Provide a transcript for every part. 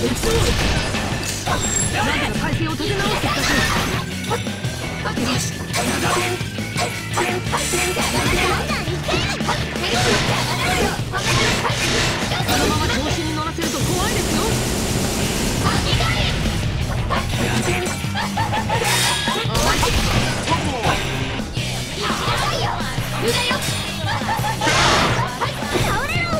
なんとか体勢を立て直すこのまま調子に乗らせると怖いですよ倒れろ。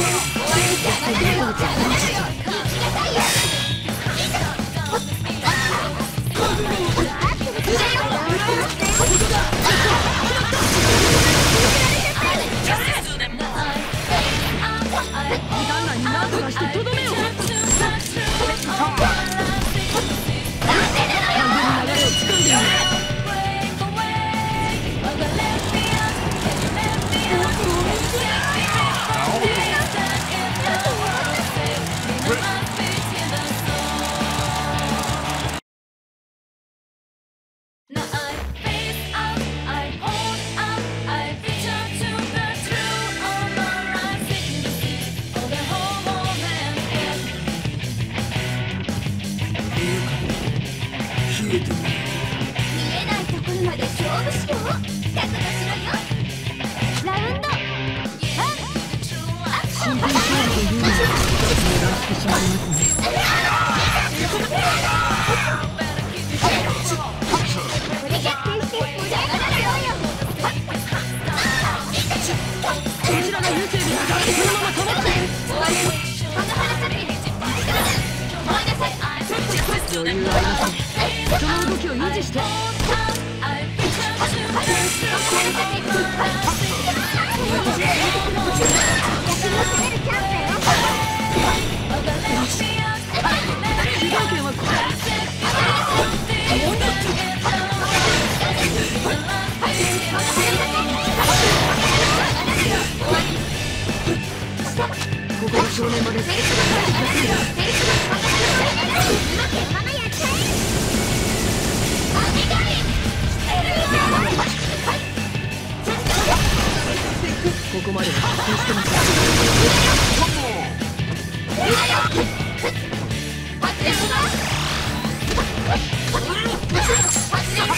俺にしかないゲームを邪余の動きを維持してはこここが正念まで。ここまで発してます。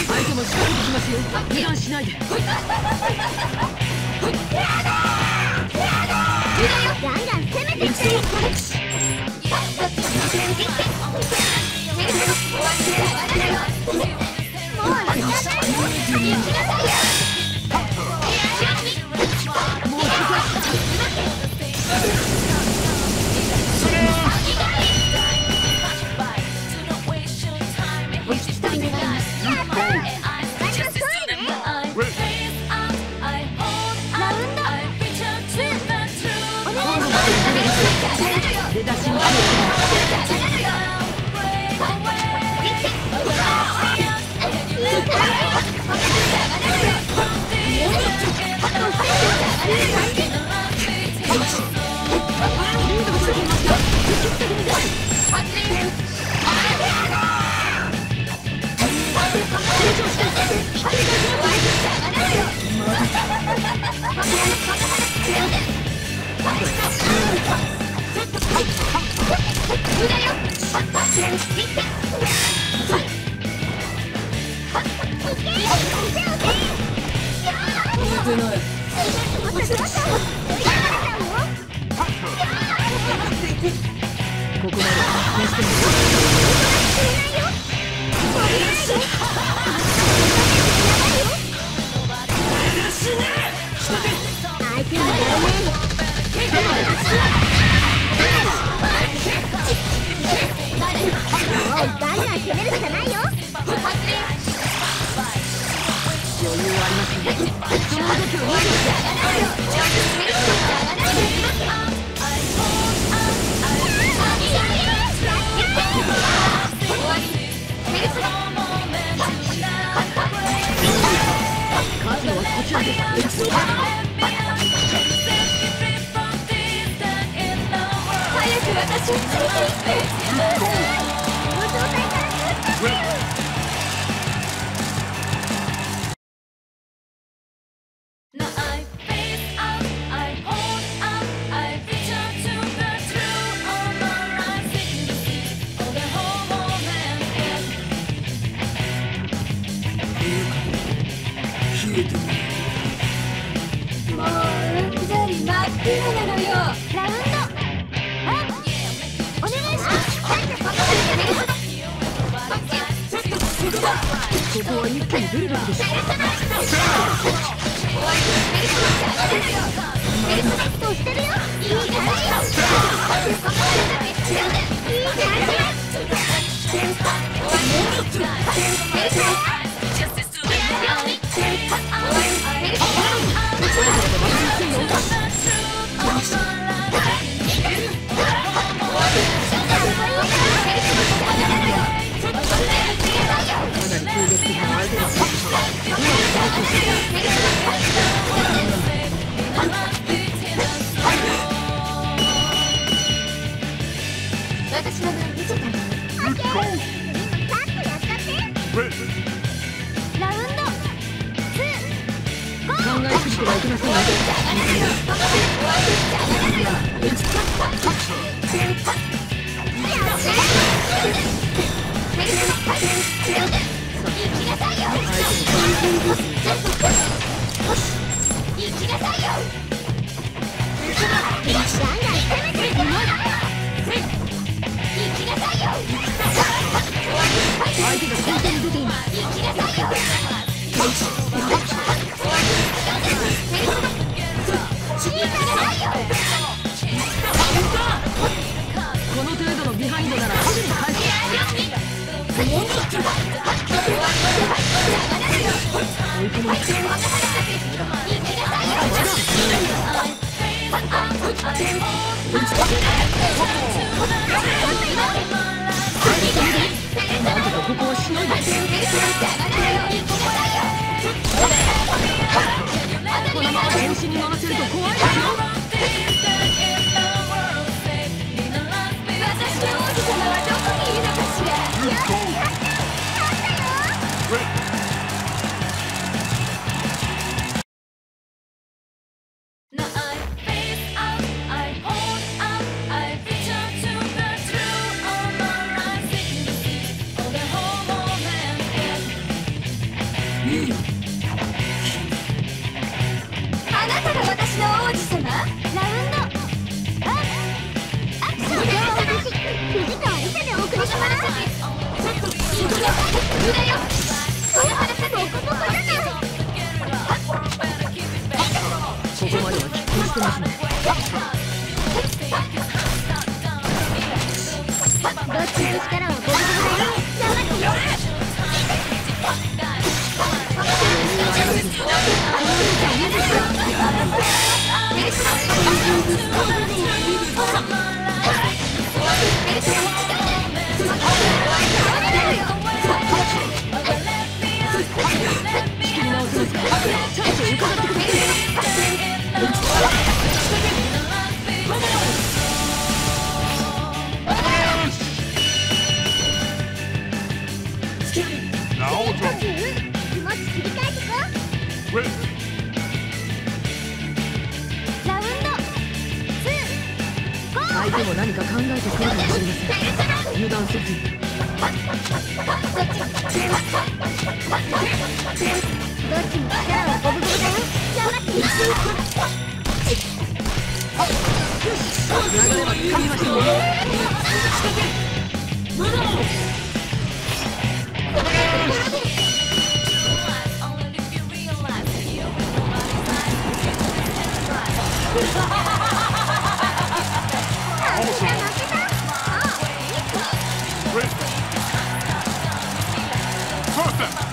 相手も仕掛きますよ油断しないでやだガンガンめてきてもいよ Ha ha ha! Yeah, yeah, yeah. 来るかもしれません油断せずどっちもはブブだよ頑張って流れはハハハハ Seven.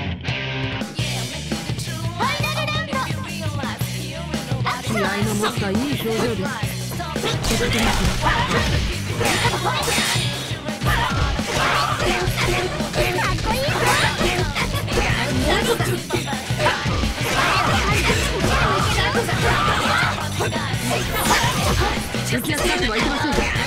思ったいい表情です。ますってはいけません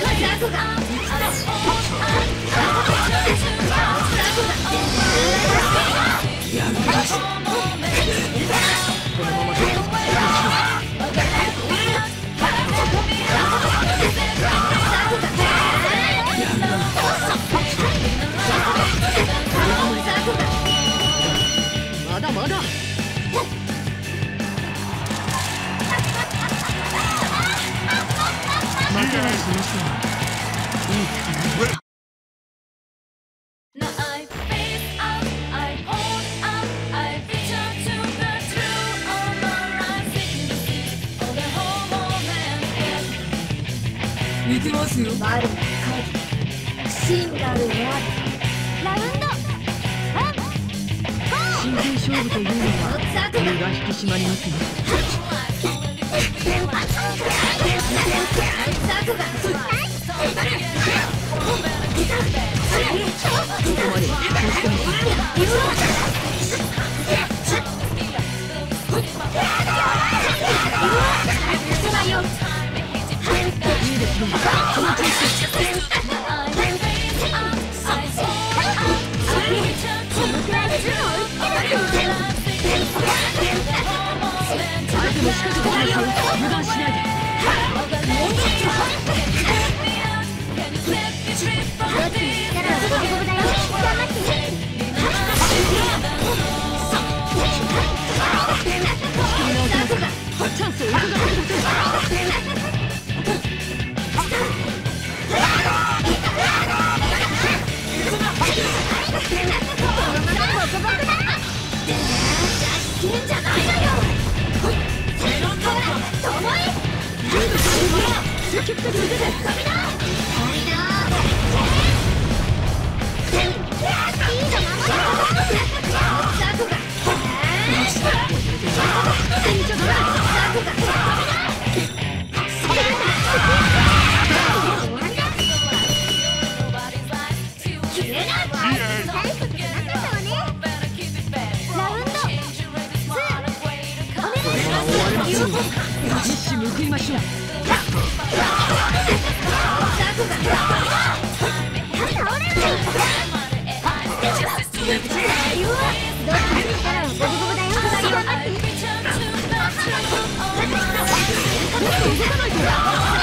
油断しないで。報いましょう Yeah!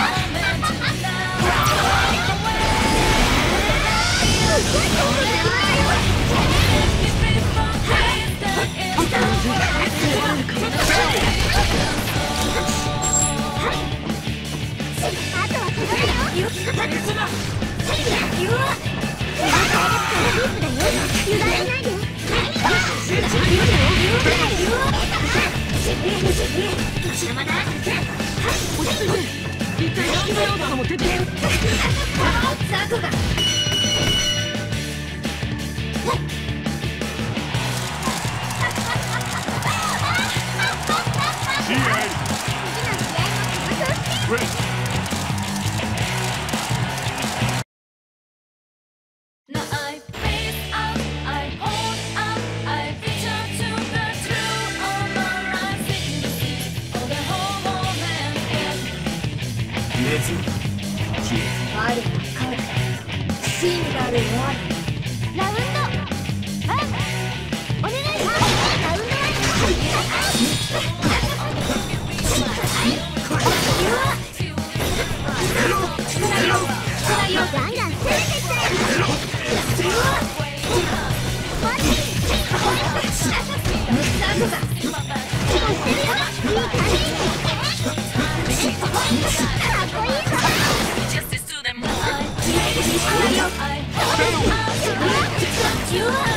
Fail!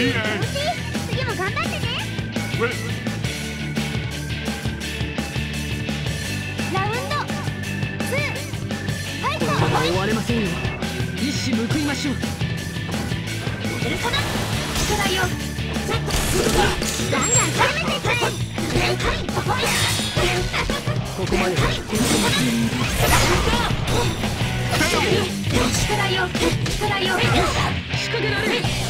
試合次も頑張ってねフェラウンド2ファイトまだ終われませんよ一矢報いましょう力よちょっとガンガン攻めていくここまで力よ力よ仕掛けられる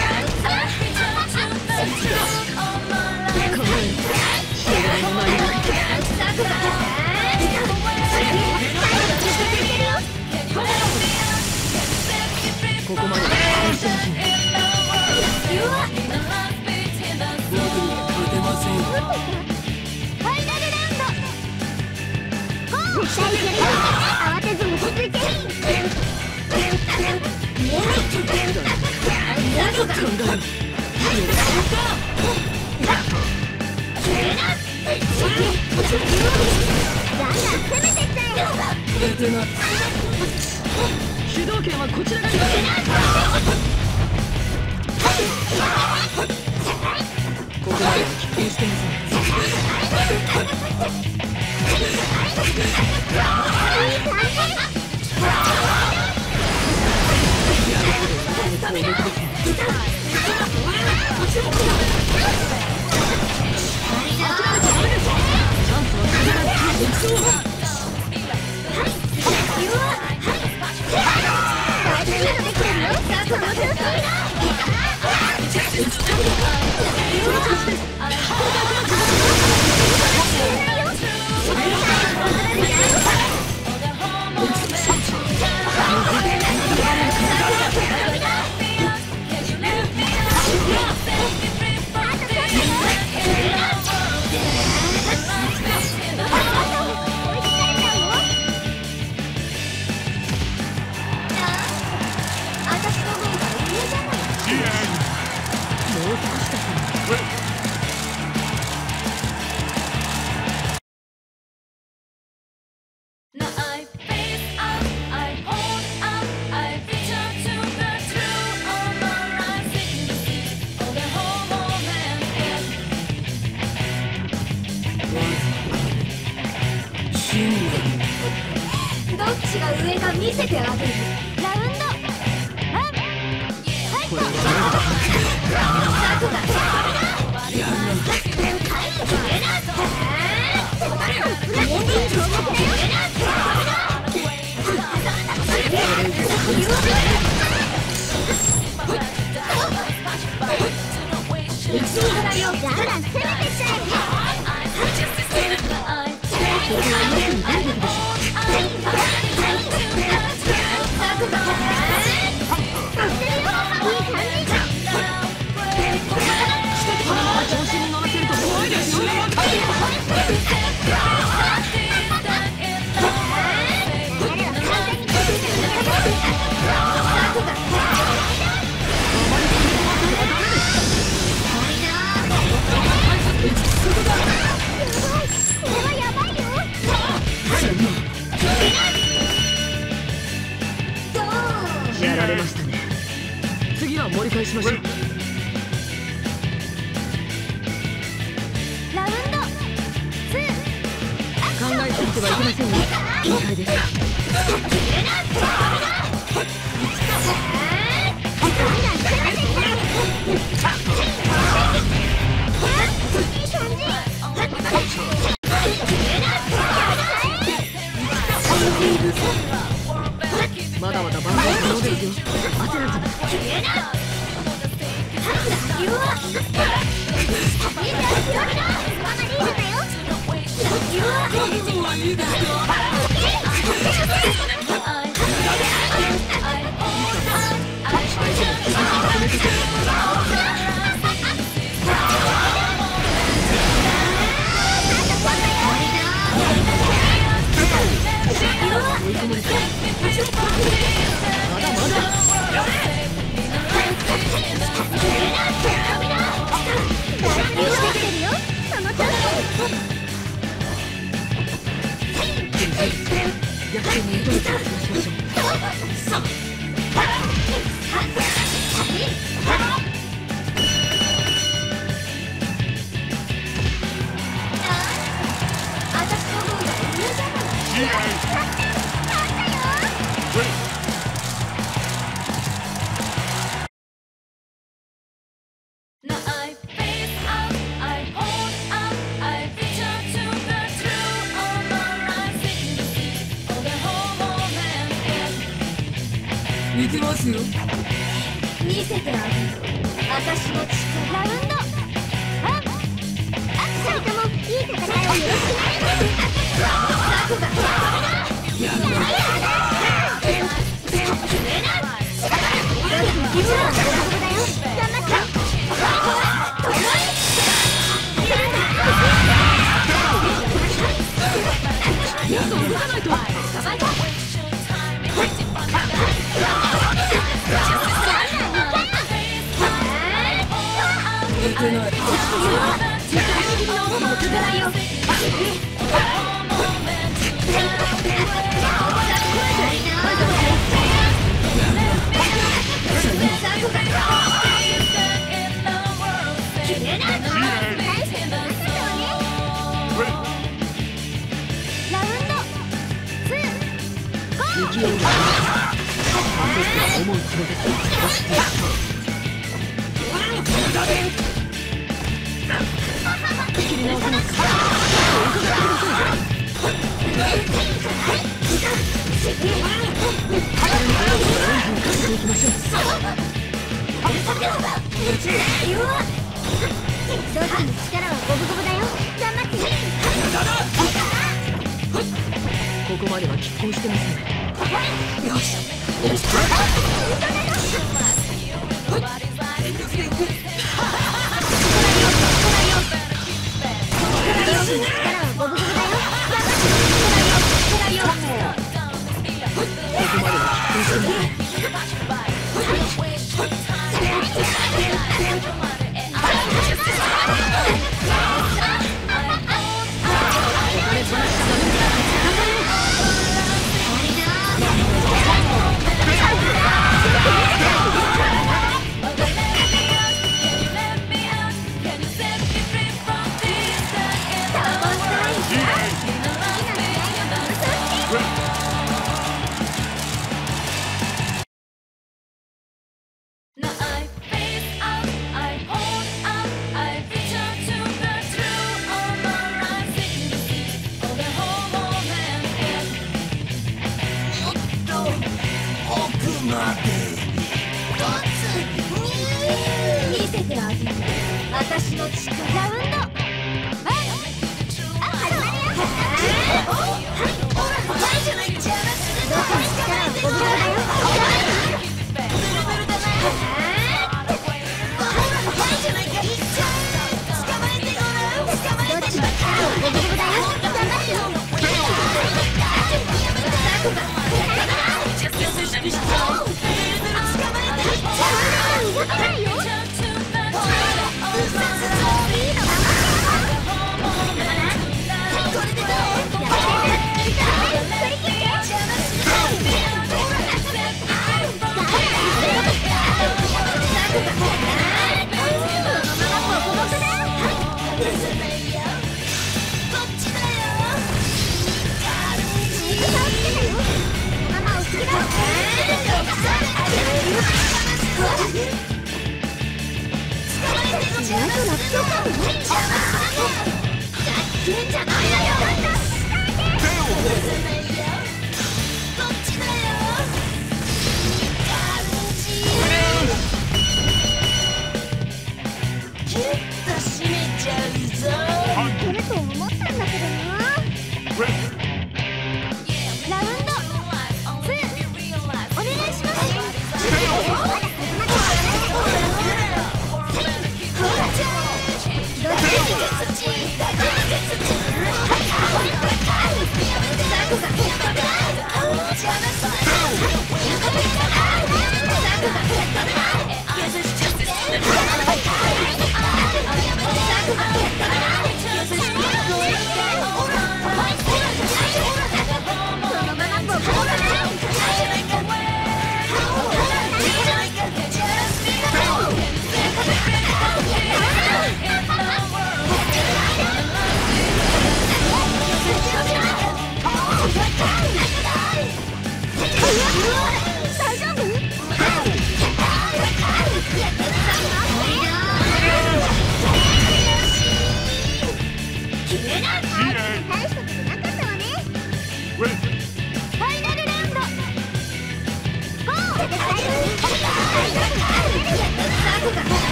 ここまでは棄権してません私ちが上か見せてあげるラウンドワンファイト力よガンガン攻めてっちゃえこのまま調子に乗らせると怖いですようやられましたね次は盛り返しましょうラウンド2考えてってはいけませんよ了解ですまだまだ挽回可能ですよ。焦らずに逆転に挑むとしましょきますよ見せてあげる私の力ラウンドアクションともいい戦いをよろしくねザコが一番はここだよ頑思うつもりです仕切り直せますしていきましょうどっ。ちに力は五分五分だよ頑張ってここまでは拮抗してませんよし。っ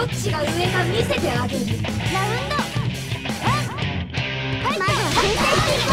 どっちが上か見せてあげる。ラウンド。まずは先生に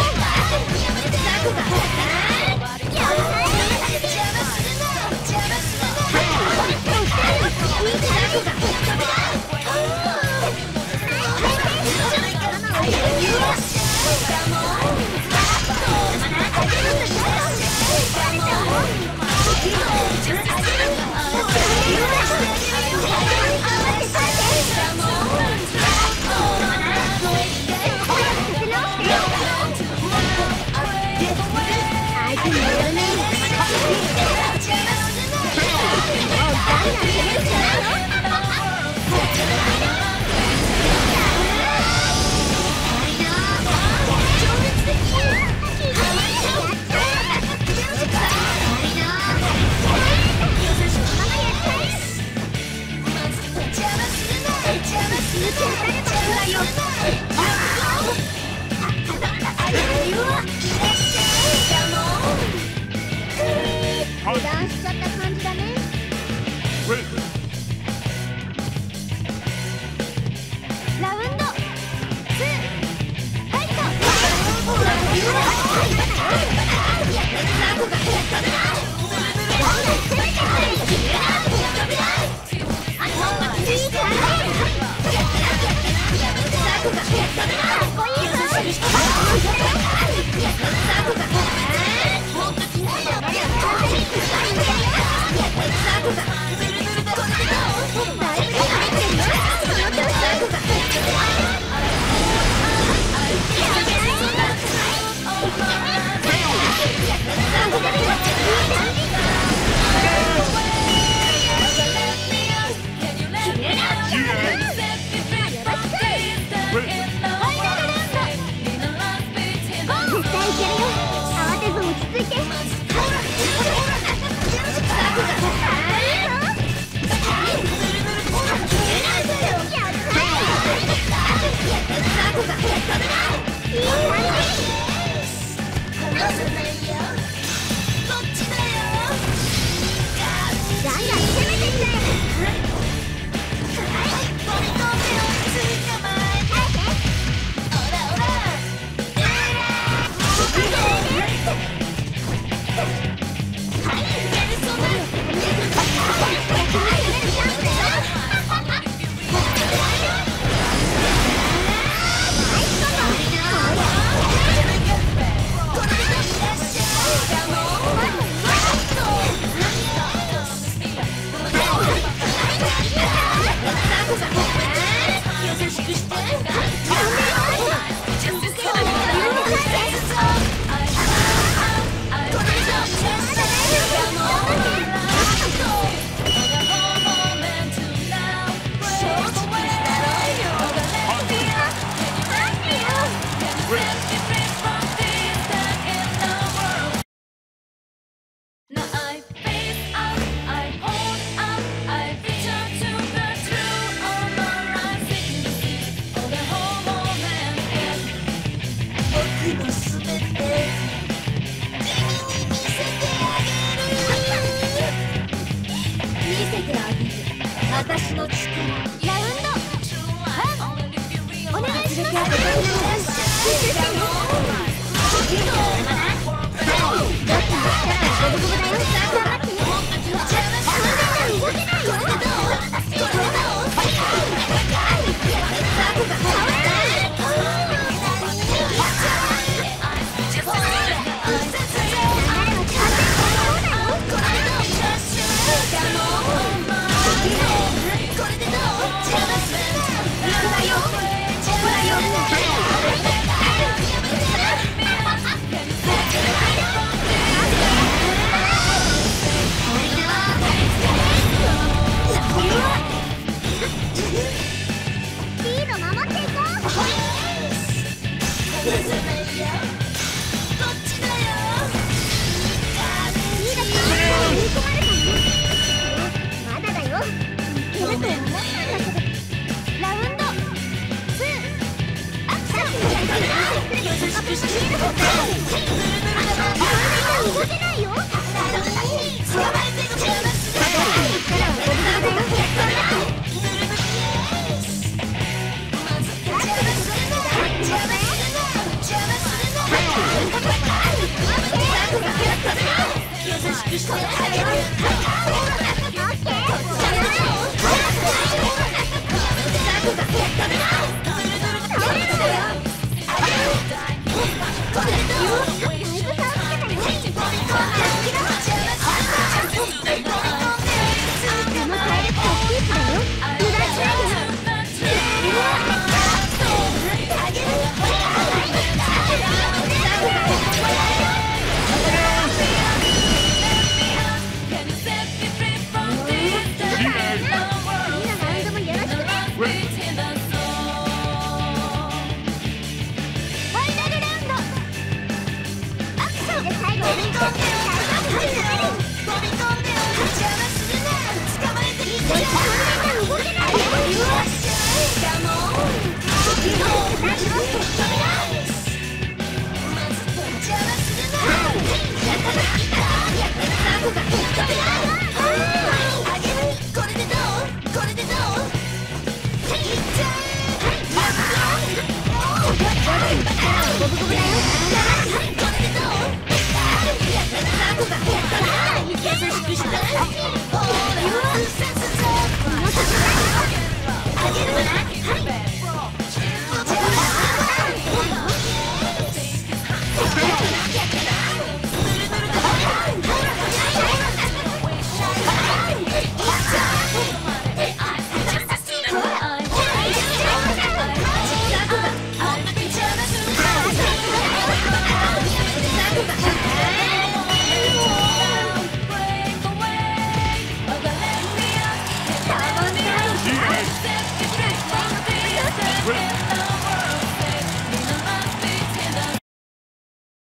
you?